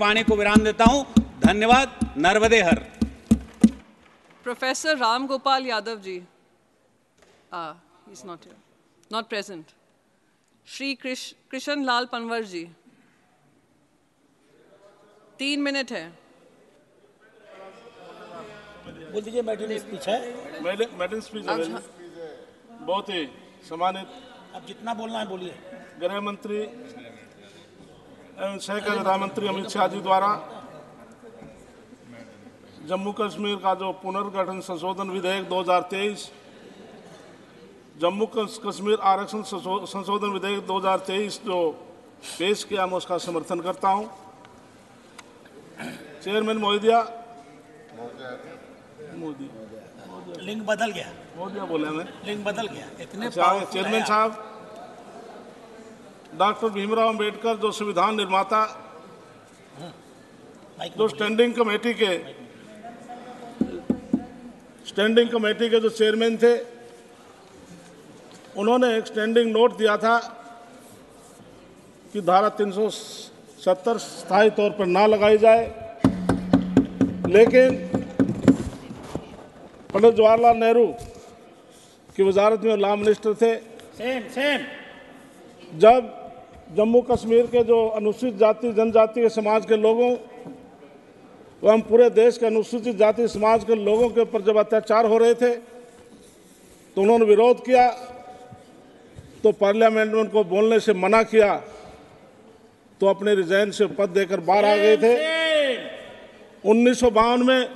वाणी को विराम देता हूँ धन्यवाद Narmade Har professor. Ah, he's not here. Not present. Shri Krish, Krishan Lal Panwar ji. तीन मिनट है बोल दीजिए मैडम स्पीच है मैडम स्पीच है। बहुत ही सम्मानित अब जितना बोलना है बोलिए गृह मंत्री सहकारी गृह मंत्री अमित शाह जी द्वारा जम्मू कश्मीर का जो पुनर्गठन संशोधन विधेयक 2023 जम्मू कश्मीर आरक्षण संशोधन विधेयक 2023 जो पेश किया मैं उसका समर्थन करता हूँ। चेयरमैन मोहिदिया। मोदी। लिंग बदल गया। मोदिया बोला मैं लिंग बदल गया। इतने अच्छा, चेयरमैन साहब। डॉक्टर भीमराव अंबेडकर जो संविधान निर्माता जो स्टैंडिंग कमेटी के स्टैंडिंग कमेटी के जो चेयरमैन थे उन्होंने एक स्टैंडिंग नोट दिया था कि धारा 370 स्थायी तौर पर ना लगाई जाए। लेकिन पंडित जवाहरलाल नेहरू की वजारत में लॉ मिनिस्टर थे। सेम सेम जब जम्मू कश्मीर के जो अनुसूचित जाति, जनजाति के समाज के लोगों एवं पूरे देश के अनुसूचित जाति, समाज के लोगों के ऊपर जब अत्याचार हो रहे थे तो उन्होंने विरोध किया तो पार्लियामेंट में उनको बोलने से मना किया तो अपने रिजाइन से पद देकर बाहर आ गए थे। उन्नीस सौ बावन में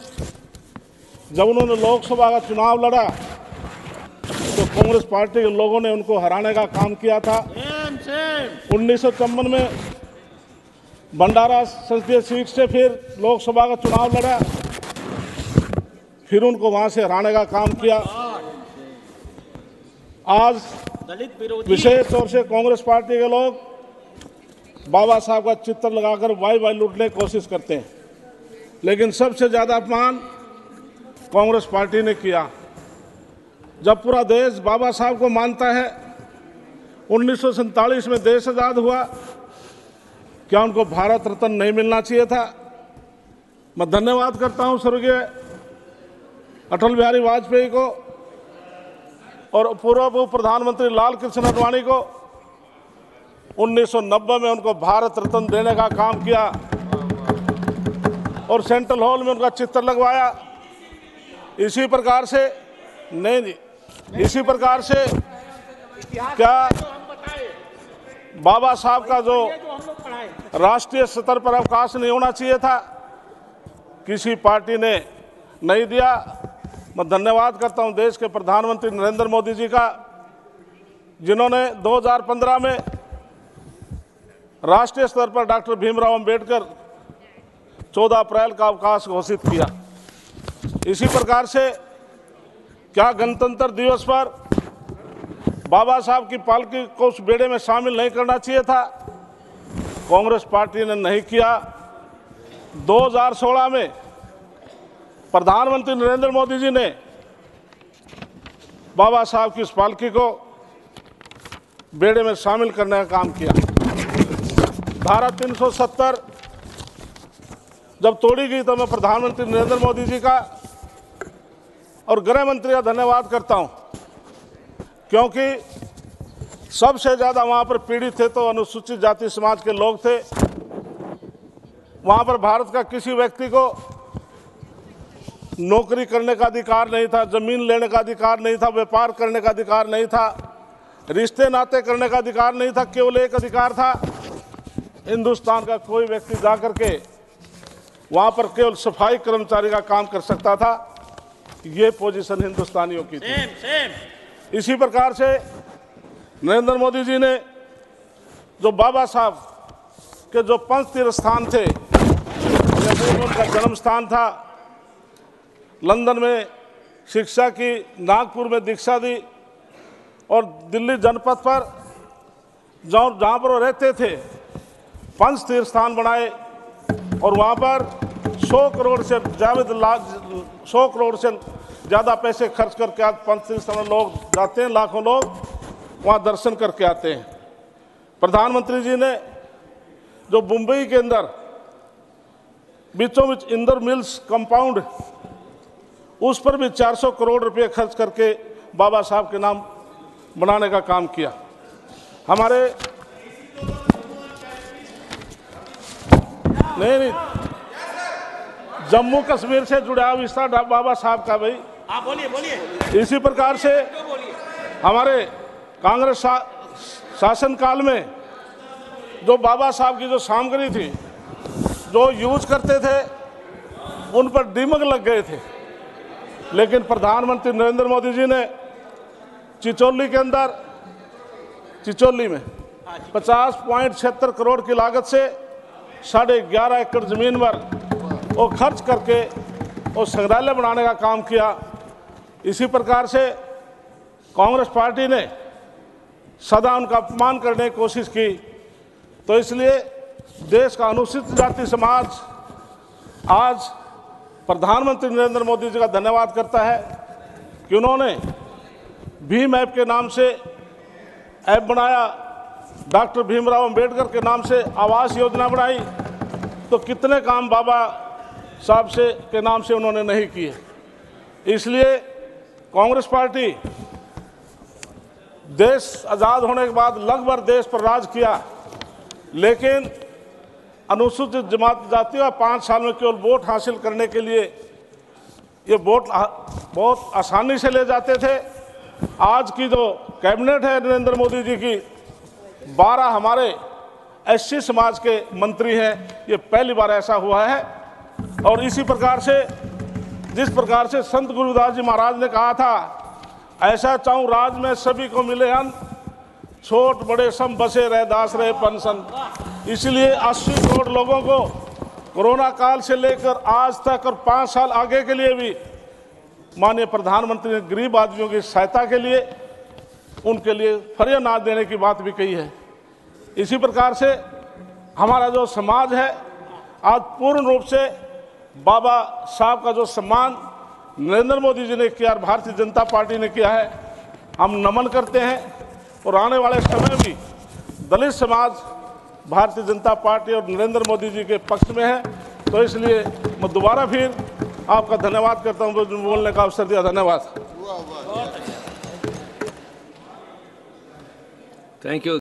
जब उन्होंने लोकसभा का चुनाव लड़ा तो कांग्रेस पार्टी के लोगों ने उनको हराने का काम किया था। उन्नीस में भंडारा संसदीय सीट से फिर लोकसभा का चुनाव लड़ा। फिर उनको वहाँ से हराने का काम किया। आज दलित विशेष तौर से कांग्रेस पार्टी के लोग बाबा साहब का चित्र लगाकर वाई वाई लूटने की कोशिश करते हैं। लेकिन सबसे ज़्यादा अपमान कांग्रेस पार्टी ने किया। जब पूरा देश बाबा साहब को मानता है उन्नीस सौ सैंतालीस में देश आज़ाद हुआ। क्या उनको भारत रत्न नहीं मिलना चाहिए था? मैं धन्यवाद करता हूँ स्वर्गीय अटल बिहारी वाजपेयी को और पूर्व प्रधानमंत्री लाल कृष्ण अडवाणी को 1990 में उनको भारत रत्न देने का काम किया और सेंट्रल हॉल में उनका चित्र लगवाया। इसी प्रकार से, नहीं जी इसी प्रकार से क्या बाबा साहब का जो राष्ट्रीय स्तर पर अवकाश नहीं होना चाहिए था किसी पार्टी ने नहीं दिया। मैं धन्यवाद करता हूँ देश के प्रधानमंत्री नरेंद्र मोदी जी का जिन्होंने 2015 में राष्ट्रीय स्तर पर डॉक्टर भीमराव अंबेडकर 14 अप्रैल का अवकाश घोषित किया। इसी प्रकार से क्या गणतंत्र दिवस पर बाबा साहब की पालकी को उस बेड़े में शामिल नहीं करना चाहिए था। कांग्रेस पार्टी ने नहीं किया। 2016 में प्रधानमंत्री नरेंद्र मोदी जी ने बाबा साहब की इस पालकी को बेड़े में शामिल करने का काम किया। धारा 370 जब तोड़ी गई तो मैं प्रधानमंत्री नरेंद्र मोदी जी का और गृह मंत्री का धन्यवाद करता हूँ। क्योंकि सबसे ज़्यादा वहाँ पर पीड़ित थे तो अनुसूचित जाति समाज के लोग थे। वहाँ पर भारत का किसी व्यक्ति को नौकरी करने का अधिकार नहीं था, ज़मीन लेने का अधिकार नहीं था, व्यापार करने का अधिकार नहीं था, रिश्ते नाते करने का अधिकार नहीं था, केवल एक अधिकार था, हिंदुस्तान का कोई व्यक्ति जा करके वहाँ पर केवल सफ़ाई कर्मचारी का काम कर सकता था। ये पोजीशन हिंदुस्तानियों की थी। सेम सेम इसी प्रकार से नरेंद्र मोदी जी ने जो बाबा साहब के जो पंच तीर्थ स्थान थे उनका जन्म स्थान था, लंदन में शिक्षा की, नागपुर में दीक्षा दी और दिल्ली जनपद पर जहाँ जहाँ पर वो रहते थे, पंच तीर्थ स्थान बनाए और वहाँ पर 100 करोड़ से जावेद लाख, सौ करोड़ से ज़्यादा पैसे खर्च करके आज पंच लोग जाते हैं, लाखों लोग वहाँ दर्शन करके आते हैं। प्रधानमंत्री जी ने जो मुंबई के अंदर बीचों बीच इंदर मिल्स कंपाउंड, उस पर भी 400 करोड़ रुपए खर्च करके बाबा साहब के नाम बनाने का काम किया। हमारे नहीं नहीं, जम्मू कश्मीर से जुड़ा विस्तार बाबा साहब का भाई हाँ बोलिए बोलिए। इसी प्रकार से हमारे कांग्रेस शा, शासन काल में जो बाबा साहब की जो सामग्री थी जो यूज़ करते थे उन पर दीमक लग गए थे। लेकिन प्रधानमंत्री नरेंद्र मोदी जी ने चिचोली के अंदर चिचोली में पचास पॉइंट छिहत्तर करोड़ की लागत से साढ़े ग्यारह एकड़ ज़मीन पर वो खर्च करके वो संग्रहालय बनाने का काम किया। इसी प्रकार से कांग्रेस पार्टी ने सदा उनका अपमान करने की कोशिश की। तो इसलिए देश का अनुसूचित जाति समाज आज प्रधानमंत्री नरेंद्र मोदी जी का धन्यवाद करता है कि उन्होंने भीम ऐप के नाम से ऐप बनाया, डॉक्टर भीमराव अंबेडकर के नाम से आवास योजना बनाई। तो कितने काम बाबा साहब से के नाम से उन्होंने नहीं किए। इसलिए कांग्रेस पार्टी देश आज़ाद होने के बाद लगभग देश पर राज किया, लेकिन अनुसूचित जमात जाति का पाँच साल में केवल वोट हासिल करने के लिए ये वोट बहुत आसानी से ले जाते थे। आज की जो कैबिनेट है नरेंद्र मोदी जी की, बारह हमारे एससी समाज के मंत्री हैं। ये पहली बार ऐसा हुआ है और इसी प्रकार से जिस प्रकार से संत गुरुदास जी महाराज ने कहा था, ऐसा चाहूँ राज में सभी को मिले अन्न। छोट बड़े सम बसे रहे दास रहे पनसन इसलिए 80 करोड़ लोगों को कोरोना काल से लेकर आज तक और पाँच साल आगे के लिए भी माननीय प्रधानमंत्री ने गरीब आदमियों की सहायता के लिए उनके लिए फ्री अनाज देने की बात भी कही है। इसी प्रकार से हमारा जो समाज है, आज पूर्ण रूप से बाबा साहब का जो सम्मान नरेंद्र मोदी जी ने किया और भारतीय जनता पार्टी ने किया है, हम नमन करते हैं। और आने वाले समय भी दलित समाज, भारतीय जनता पार्टी और नरेंद्र मोदी जी के पक्ष में है तो इसलिए मैं दोबारा फिर आपका धन्यवाद करता हूँ बोलने का अवसर दिया। धन्यवाद। Thank you.